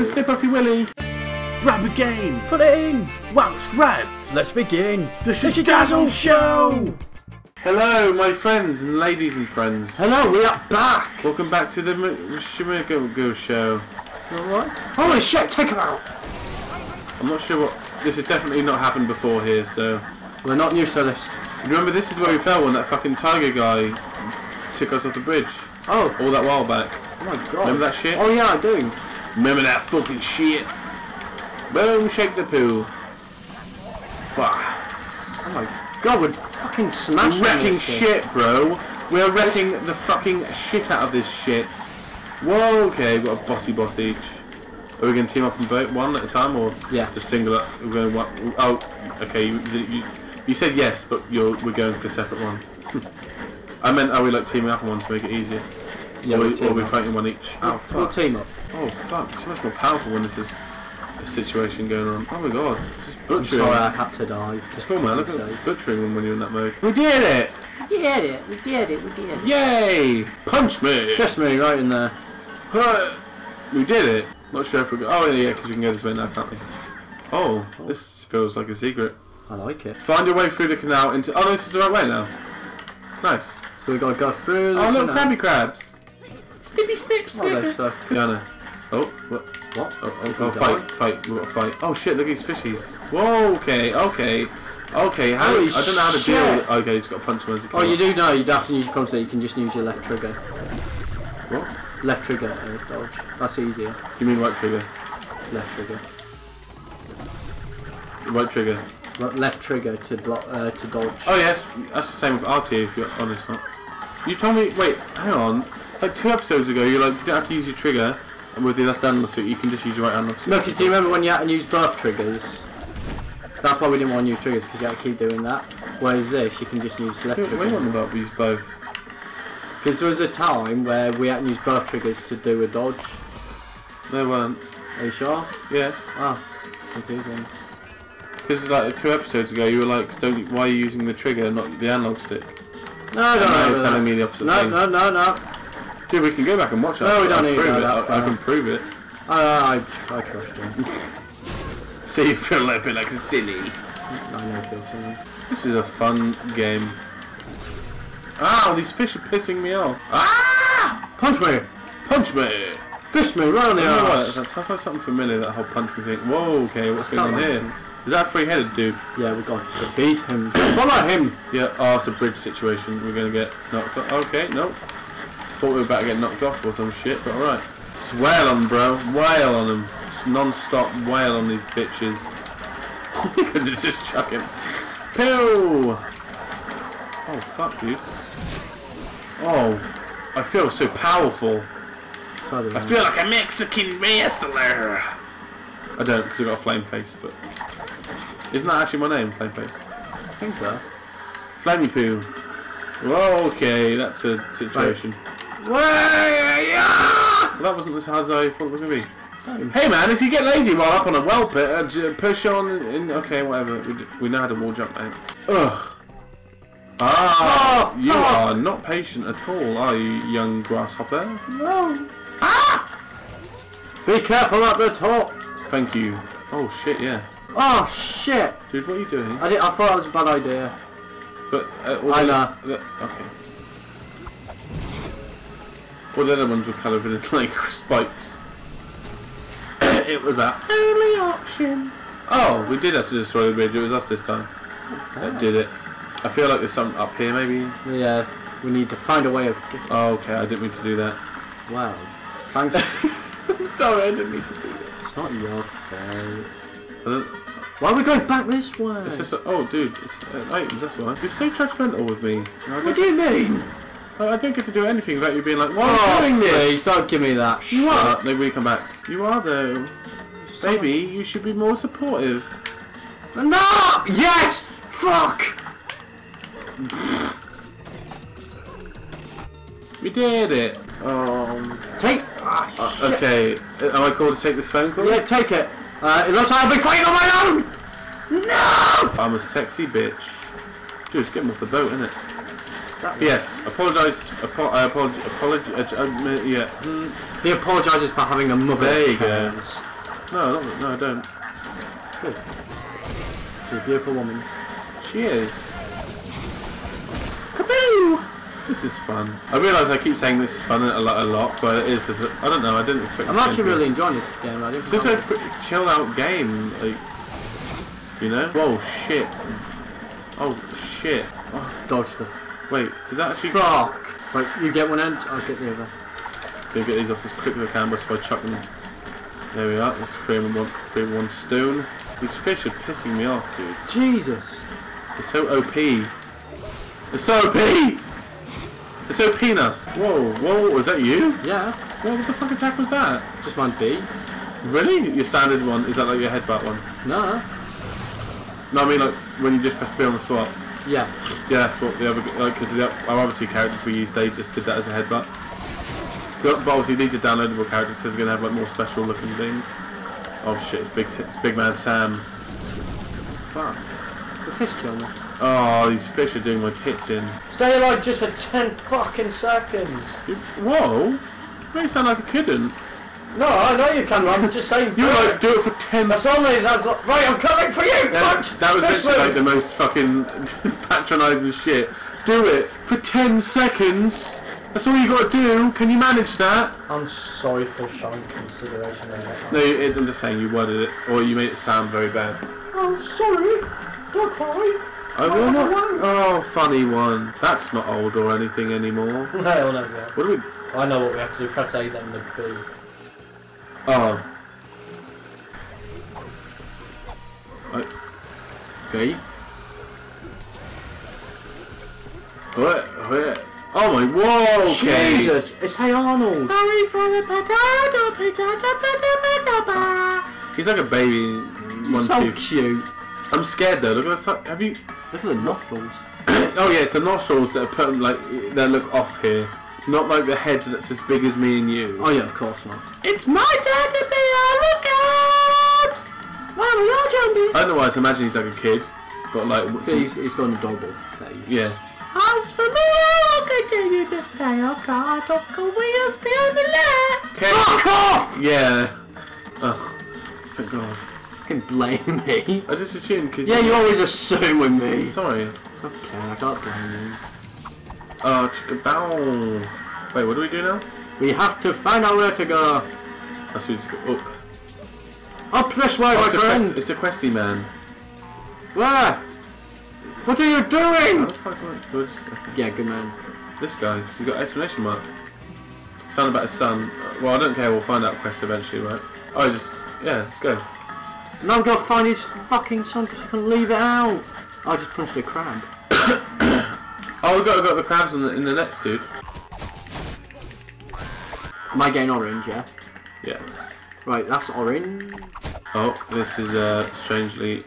Snip off your willy. Grab a game. Put it in! Wow, it's red. Let's begin! The Shidazzle Show. Hello, my friends and ladies and friends. Hello, we are back! Welcome back to the Shimigo Go Show. Alright. Holy shit, take him out! I'm not sure what. This has definitely not happened before here, so. We're not used to this. Remember, this is where we fell when that fucking tiger guy took us off the bridge Oh, all that while back. oh my god. Remember that shit? Oh yeah, I do. Remember that fucking shit? Boom, shake the poo. Bah. Oh my god, we're fucking smashing we're Wrecking this shit, bro. We're wrecking the fucking shit out of this shit. Whoa, okay, we've got a bossy boss each. Are we going to team up and vote one at a time or Yeah. just single up? We're going one. Oh, okay. You, you, you said yes, but you're we're going for a separate one. I meant, are we like teaming up on one to make it easier? Yeah, or, we'll we- or team are we fighting one each? Oh We'll fuck! team up. Oh fuck! It's so much more powerful when this is a situation going on. Oh my god! Just I'm sorry I had to die. It's cool, man. Look So- at butchering them when you're in that mode. We did it! We did it, we did it, we did it. Yay! Punch me! Just me right in there. Huh. We did it. Not sure if we go. Oh yeah, because we can go this way now, can't we? Oh, this feels like a secret. I like it. Find your way through the canal into. Oh, no, this is the right way now. Nice. So we gotta go through the Oh, little canal. crabby crabs. Snippy snip Oh, they snip. suck. Yeah, I know. Oh, what? What? Oh, oh, oh fight, fight, we've got to fight. Oh shit, look at these fishies. Whoa, okay, okay. Okay, how, Holy I don't know how to deal with it. Okay, he's got to punch him as he Oh, comes you do know you don't have to use your concept, you can just use your left trigger. What? Left trigger uh, dodge. That's easier. You mean right trigger? Left trigger. Right trigger. Right, left trigger to block uh, to dodge. Oh yes, that's the same with RT if you're honest. Not. You told me. Wait, hang on. Like two episodes ago, you're like you don't have to use your trigger, and with the left analog stick, you can just use your right analog stick. No, because do you remember when you had to use both triggers? That's why we didn't want to use triggers because you had to keep doing that. Whereas this, you can just use left trigger. on about use both. Because there was a time where we had to use both triggers to do a dodge. There weren't. Are you sure? Yeah, Ah, confusing. because like two episodes ago, you were like, "Don't. Why are you using the trigger, not the analog stick?" No, I don't know. you're telling me the opposite No, thing. no, no, no. Dude, we can go back and watch that. No, we don't need to it. that I, I can prove it. I, I, I trust you. So you feel like a bit like a silly. I know feel something. This is a fun game. Ow, these fish are pissing me off. Ah! Punch me! Punch me! Fish me right on the arse! That sounds like something familiar, that whole punch me thing. Whoa, okay, what's going on here? imagine. Is that a three-headed dude? Yeah, we got to defeat him. Follow him! Yeah, oh, it's a bridge situation. We're gonna get knocked off. Okay, nope. Thought we were about to get knocked off or some shit, but alright. Just wail on 'em, bro. Wail on them. Just non-stop wail on these bitches. we could just chuck him. Pew! Oh, fuck, dude. Oh, I feel so powerful. So do I feel like a Mexican wrestler. I don't, because I've got a flame face, but isn't that actually my name, flame face? I think so. Flamey poo. Whoa, okay, that's a situation. Well, that wasn't as hard as I thought it was gonna be. Same. Hey man, if you get lazy while up on a well pit, uh, push on. In, okay, whatever. We, d- we know how to wall jump, mate. Ugh. Ah, Oh, you fuck. are not patient at all, are you, young grasshopper? No. Ah! Be careful at the top! Thank you. Oh shit, yeah. Oh shit! Dude, what are you doing? I, did, I thought that was a bad idea. But uh, all I know. the- okay. All the other ones were kind of in like spikes. it was our only option. Oh, we did have to destroy the bridge. It was us this time that did it. I feel like there's something up here, maybe. Yeah, we need to find a way of. Oh, okay. I didn't mean to do that. Wow. Thanks. I'm sorry. I didn't mean to do that. it's not your fault. Why are we going back this way? it's just. Oh, dude. It's uh, items. That's why. You're so judgmental with me. What don't, you mean? I I don't get to do anything without you being like, "Why are Oh, you doing this?" please don't give me that. You are. No, we come back. You are though. Baby, you should be more supportive. No! Yes! Fuck! We did it. Um, take. Ah, shit. Okay, uh, am I called to take this phone call? Yeah, take it. Uh, it looks like I'll be fighting on my own! No! I'm a sexy bitch. Dude, just get him off the boat, innit? Exactly. Yes, apologise. Apo- I apologize. Apology. Uh, uh, yeah. Mm, He apologises for having a mother. There you go. no, not, no, I don't. Good. She's a beautiful woman. She is. This is fun. I realise I keep saying this is fun a lot, a lot, but it is. A- I don't know. I didn't expect. I'm actually really enjoying this game. I It's just a pretty chill out game, like you know. Whoa, shit! Oh shit! Oh, dodge the wait, did that actually? fuck. Right, you get one end, I'll get the other. Gonna get these off as quick as I can, but by chucking them. There we are. That's three in one, three in one stone. These fish are pissing me off, dude. Jesus. They're so OP. They're so OP. They're so peanuts. Whoa, whoa, was that you? Yeah, Whoa, what the fuck attack was that? just mine B. Really? Your standard one? Is that like your headbutt one? No. No, I mean like when you just press B on the spot. Yeah. Yeah, that's what the other like because our other two characters we used they just did that as a headbutt. But obviously these are downloadable characters, so they're gonna have like more special looking things. Oh shit! It's big. T- it's big man Sam. Fuck. The fish killed me. Oh, these fish are doing my tits in. Stay alive just for 10 fucking seconds. You- Whoa! They sound like I couldn't. No, I know you can, I'm just saying. You like do it for ten. That's only, that's right, I'm coming for you, Yeah, cunt! that was Fish literally like the most fucking patronising shit. Do it for 10 seconds. That's all you gotta do. Can you manage that? I'm sorry for showing consideration. No, it, I'm just saying you worded it, or you made it sound very bad. I'm sorry. Don't cry. Will not. Oh, funny one. That's not old or anything anymore. No, no, no. What do we? I know what we have to do. Press A, then the B. Oh. B? what? What? Oh my! Whoa! Okay. Jesus, it's Hey Arnold. Sorry for the potato, potato, potato, potato. He's like a baby. One so tooth. cute. I'm scared though. Look at that. Have you? Look at the nostrils. Oh yeah, it's the nostrils that are put like that look off here. Not like the head that's as big as me and you. Oh yeah, of course not. It's my turn to be a lookout! Mama, you're jumping. I don't know why I imagine he's like a kid, but like what's He's, he's got an adorable face. yeah. As for me, I'll continue to stay on guard. Don't go wheels beyond the left. Fuck off! Yeah. Oh, thank God. Fucking blame me. I just assumed because Yeah, you always assume with me. Sorry. It's okay, I can't blame you. Oh, chicka bow. Wait, what do we do now? We have to find out where to go. That's we just go up. Up this way, Oh, my it's, a quest, friend. it's a questy man. Where? What are you How doing? the fuck do I, do I just, okay. Yeah, good man. This guy, because he's got exclamation mark. Sound about his son. Uh, Well, I don't care. We'll find out quest eventually, right? Oh, just yeah, let's go. Now I'm gonna find his fucking son because you can leave it out. I just punched a crab. Oh, we got we got the crabs in the in the next dude. Am I getting orange, yeah? Yeah. Right, that's orange. Oh, this is uh strangely.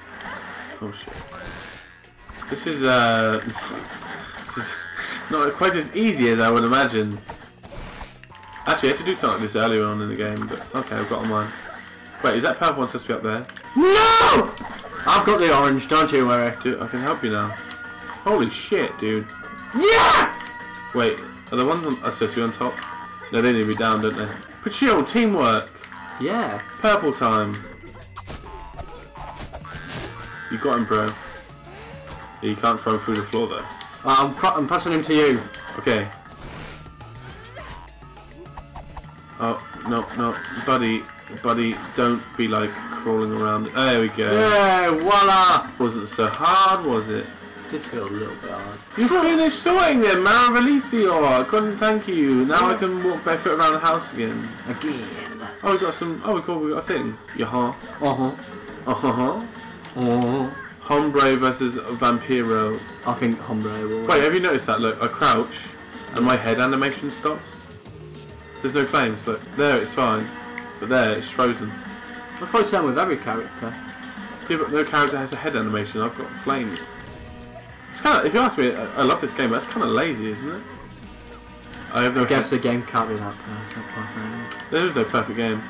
Oh shit. This is uh. this is not quite as easy as I would imagine. Actually, I had to do something like this earlier on in the game, but okay, I've got on mine. Wait, is that purple one supposed to be up there? No! I've got the orange, don't you worry. Dude, I can help you now. Holy shit, dude. Yeah! Wait, are the ones on, are supposed to on top? No, they need to be down, don't they? But chill, teamwork. Yeah. Purple time. You got him, bro. You can't throw him through the floor, though. Uh, I'm, pr- I'm passing him to you. Okay. Oh, no, no. Buddy, buddy, don't be, like, crawling around. There we go. Yeah, voila! Wasn't so hard, was it? Did feel a little bit hard. You finished sorting them, Maravalicio. I couldn't thank you. Now I can walk barefoot around the house again. Again. Oh, we got some. Oh, we cool. We got a thing. Yaha. Uh huh. Uh huh. Uh-huh. Hombre versus Vampiro. I think Hombre will. Wait, have you noticed that? Look, I crouch, and my head animation stops. There's no flames. Look, there it's fine, but there it's frozen. I'll probably say with every character. Yeah, but no character has a head animation. I've got flames. It's kind of. If you ask me, I, I love this game, but it's kind of lazy, isn't it? I have no I guess the game can't be that perfect. I. There is no perfect game.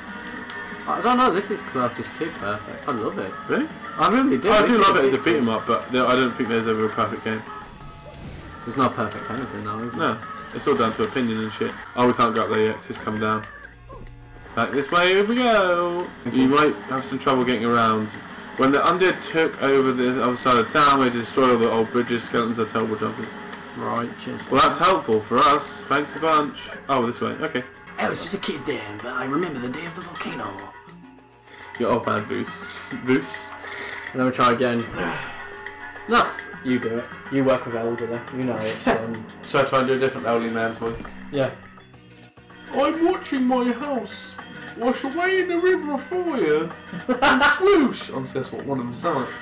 I don't know. This is closest to perfect. I love it. Really? I really do. Oh, I This do love it as a beat 'em up, but no, I don't think there's ever a perfect game. There's no perfect anything now, is there? No, it's all down to opinion and shit. Oh, we can't go up there yet. just come down. Back this way, here we go. You might have some trouble getting around. When the undead took over the other side of town, they destroyed all the old bridges. Skeletons are terrible jumpers. Right, cheers. Well, that's helpful for us. Thanks a bunch. Oh, this way. Okay. I was just a kid then, but I remember the day of the volcano. You're old man, Voos. Voos. Let me try again. No, you do it. You work with elderly. You know it. Um, Should I try and do a different elderly man's voice? yeah. I'm watching my house wash away in the river of fire and swoosh. Honestly, that's what one of them sound like.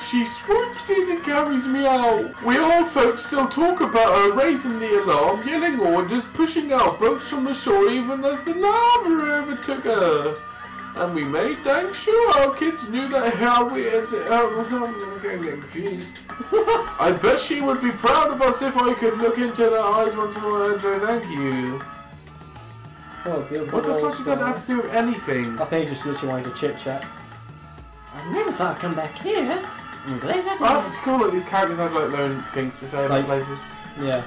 She swoops in and carries me out. We old folks still talk about her raising the alarm, yelling orders, pushing out boats from the shore even as the lava overtook her. And we made dang sure our kids knew that how we had to, uh, I'm getting confused. I bet she would be proud of us if I could look into their eyes once more and say thank you. Oh, good. What the fuck does that have to do with anything? I think he just literally wanted to chit chat. I never thought I'd come back here. I'm glad I did. Oh, it's cool that these characters have like their own things to say about Like- places. Yeah.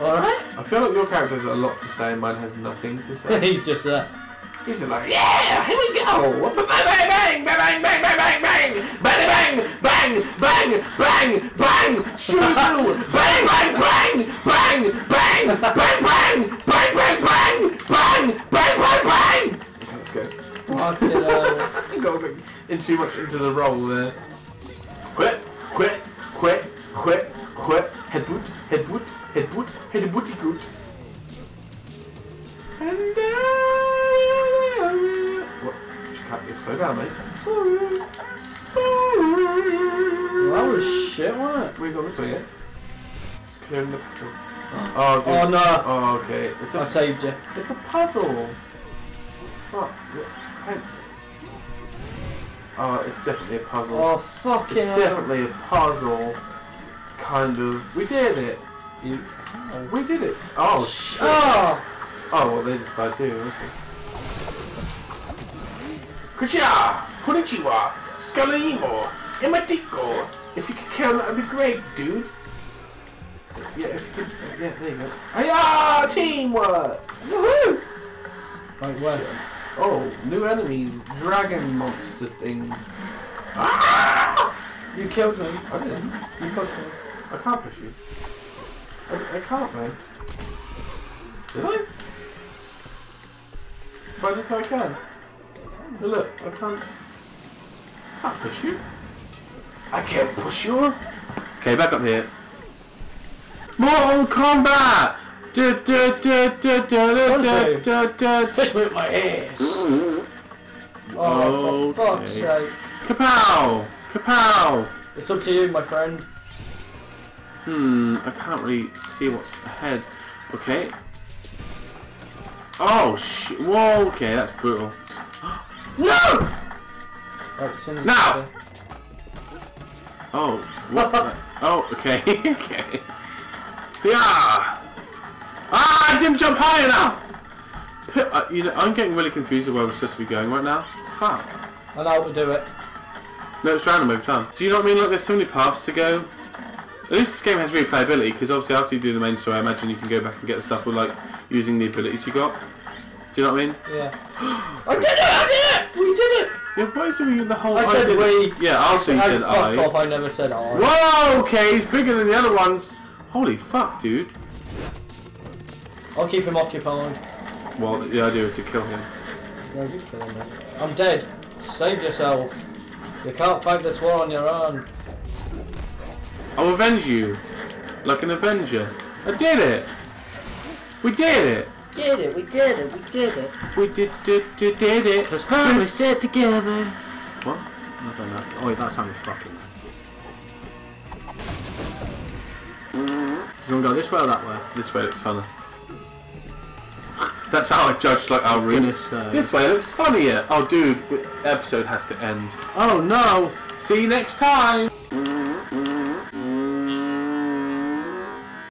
Alright. I feel like your characters have a lot to say and mine has nothing to say. He's just there. He's like, Yeah, here we go. Bang, bang, bang, bang, bang, bang, bang, bang, bang, bang, bang, bang, bang, shoo, shoo, bang, bang, bang, bang, bang, bang, bang, bang, bang, bang, bang, bang, bang, bang. Okay, let's go. Fucking hell. I got a bit in too much into the role there. Quit, quit, quit, quit, quit, head boot, head boot, head boot, head booty goot. You can't get slow down, mate. Sorry. Sorry. That was shit, wasn't it? We got this way yet? Just clearing the puddle. Oh, oh, dude. Oh no. Oh, okay. It's I a, saved you. it's a puddle. Fuck. Yeah, Thanks. Oh, it's definitely a puzzle. Oh it's fucking hell. definitely a puzzle. Kind of. We did it. You... We did it. Oh, shit. Oh! Oh, well, they just died too. Okay. Kucha! Konnichiwa! Scalimo! Imatiko! If you could kill, that'd be great, dude. Yeah, if you could. Yeah, there you go. Hiya! Teamwork! Woohoo! Right, where? Oh, new enemies. Dragon monster things. Ah! You killed me. I didn't. You pushed me. I can't push you. I, I can't, man. Did I? But if I can. Look, I can't... I can't push you. I can't push you. Okay, back up here. Mortal Kombat! Fish with my ass! Oh, for fuck's sake. Kapow! Kapow! It's up to you, my friend. Hmm, I can't really see what's ahead. Okay. Oh, sh- Whoa, okay, that's brutal no! Right, as soon as Now! Oh, what the- Oh, okay, okay. Yeah! Ah, I didn't jump high enough! P- uh, you know, I'm getting really confused with where we're supposed to be going right now. Fuck. I know how to do it. No, it's random every time. Do you know what I mean? Like, there's so many paths to go. At least this game has replayability, because obviously after you do the main story, I imagine you can go back and get the stuff with, like, using the abilities you got. Do you know what I mean? Yeah. I did it! I did it! We did it! Yeah, why is there the whole... I said did it. we. Yeah, I'll see I said fucked I. off, I never said I. Whoa, okay, he's bigger than the other ones. Holy fuck, dude. I'll keep him occupied. Well, the idea is to kill him. No, you kill him. I'm dead. Save yourself. You can't fight this war on your own. I'll avenge you. Like an avenger. I did it. We did it. Did it, we did it, we did it. We did, did, did, did it. Cause finally stick together. What? I don't know. Oh, wait, that sounded fucking. Do you want to go this way or that way? This way looks funner. That's how I judged like our room. Goodness sake. This way looks funnier. Oh, dude, episode has to end. Oh no! See you next time.